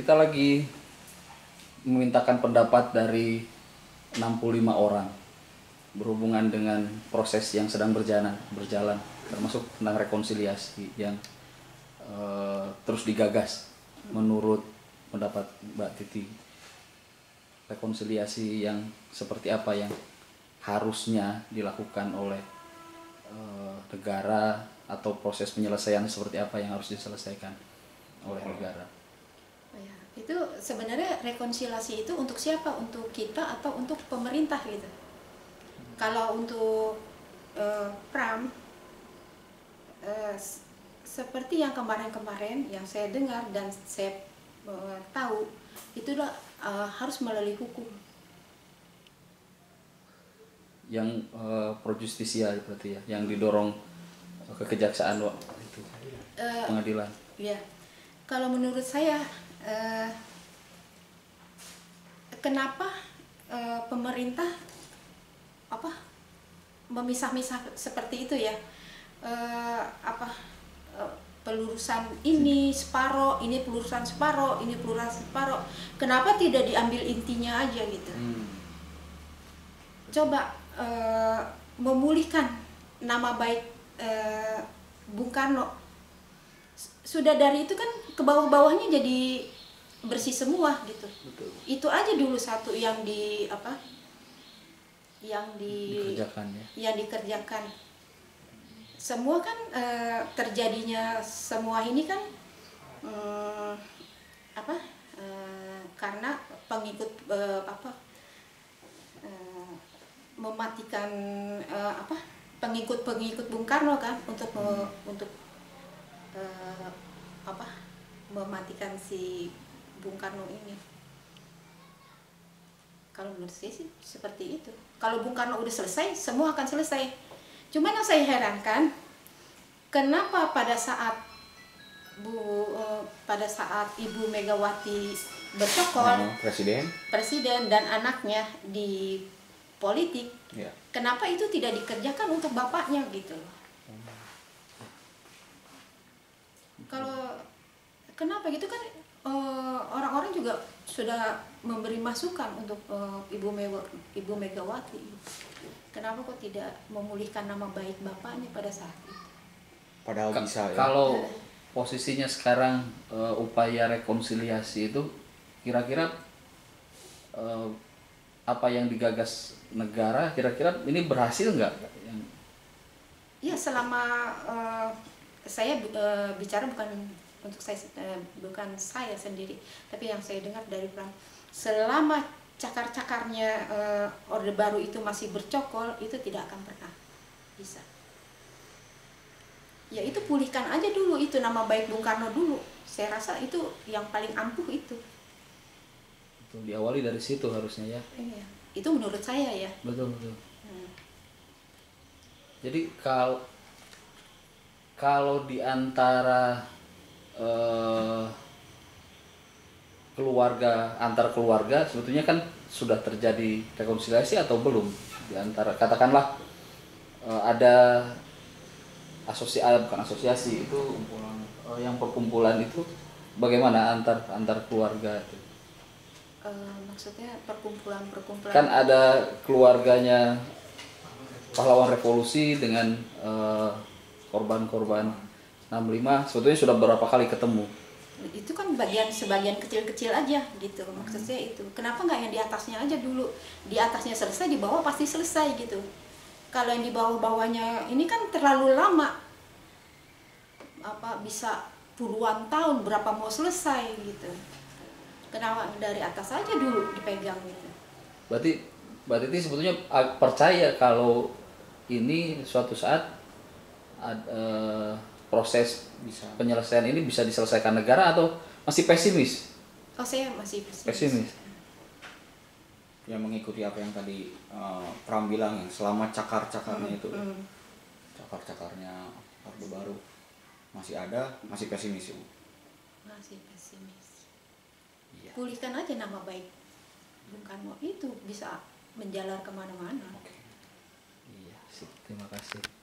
kita lagi memintakan pendapat dari 65 orang berhubungan dengan proses yang sedang berjalan, berjalan termasuk tentang rekonsiliasi yang eh, terus digagas menurut pendapat Mbak Titi. Rekonsiliasi yang seperti apa yang harusnya dilakukan oleh eh, negara atau proses penyelesaian seperti apa yang harus diselesaikan oleh negara. Oh ya, itu sebenarnya rekonsiliasi itu untuk siapa? Untuk kita atau untuk pemerintah gitu? Kalau untuk eh, Pram, s- seperti yang kemarin-kemarin yang saya dengar dan saya eh, tahu, itulah eh, harus melalui hukum. yang eh, pro justisia berarti ya yang didorong ke kejaksaan Wak, itu Eh, pengadilan Ya, kalau menurut saya, eh, kenapa eh, pemerintah apa memisah-misah seperti itu ya? Eh, apa eh, pelurusan ini separo, ini pelurusan separo, ini pelurusan separo. Kenapa tidak diambil intinya aja gitu? Coba eh, memulihkan nama baik eh, Bung Karno sudah dari itu kan ke bawah-bawahnya jadi bersih semua gitu. betul Itu aja dulu satu yang di apa? Yang di dikerjakan ya yang dikerjakan. Semua kan eh, terjadinya semua ini kan mm, apa? eh, karena pengikut eh, apa? eh, mematikan eh, apa? Pengikut-pengikut Bung Karno kan untuk me- untuk eh, apa mematikan si Bung Karno ini. Kalau menurut saya sih seperti itu. Kalau Bung Karno udah selesai, semua akan selesai. Cuman yang saya herankan, kenapa pada saat Bu eh, pada saat Ibu Megawati bercokol, presiden presiden dan anaknya di politik, ya kenapa itu tidak dikerjakan untuk bapaknya gitu loh. Kalau kenapa gitu kan eh, orang-orang juga sudah memberi masukan untuk eh, Ibu Mewa, Ibu Megawati. Kenapa kok tidak memulihkan nama baik bapaknya pada saat itu? padahal Ka- bisa ya kalau posisinya sekarang eh, upaya rekonsiliasi itu kira-kira eh, apa yang digagas negara kira-kira ini berhasil nggak yang Ya selama eh, saya eh, bicara bukan untuk saya eh, bukan saya sendiri, tapi yang saya dengar dari Pram, selama cakar-cakarnya eh, orde baru itu masih bercokol, itu tidak akan pernah bisa. Ya itu pulihkan aja dulu itu nama baik Bung Karno dulu. Saya rasa itu yang paling ampuh itu. itu diawali dari situ harusnya ya Iya. Itu menurut saya ya. betul betul Hmm. Jadi kalau kalau di antara eh, keluarga antar keluarga sebetulnya kan sudah terjadi rekonsiliasi atau belum di antara katakanlah eh, ada asosiasi bukan asosiasi itu eh, yang perkumpulan itu bagaimana antar antar keluarga itu Eh, maksudnya perkumpulan-perkumpulan. kan ada keluarganya pahlawan revolusi dengan eh, korban-korban 65 sebetulnya sudah berapa kali ketemu? Itu kan bagian sebagian kecil-kecil aja gitu maksud saya itu. Kenapa nggak yang di atasnya aja dulu? Di atasnya selesai di bawah pasti selesai gitu. Kalau yang di bawah-bawahnya ini kan terlalu lama. Apa bisa puluhan tahun berapa mau selesai gitu. Kenapa dari atas aja dulu dipegang gitu? Berarti berarti itu sebetulnya ah, percaya kalau ini suatu saat ad- eh, proses bisa. penyelesaian ini bisa diselesaikan negara atau masih pesimis? Oh saya masih pesimis, pesimis. Yang mengikuti apa yang tadi eh, Pram bilang yang selama cakar-cakarnya itu Hmm. cakar-cakarnya orde baru masih ada masih pesimis ibu masih pesimis. Iya. Pulihkan aja nama baik Bung Karno. Itu bisa menjalar ke mana-mana. Oke. Iya sip. Terima kasih